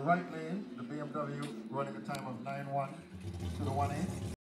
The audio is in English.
right lane, the BMW running a time of 9-1 to the 1-8.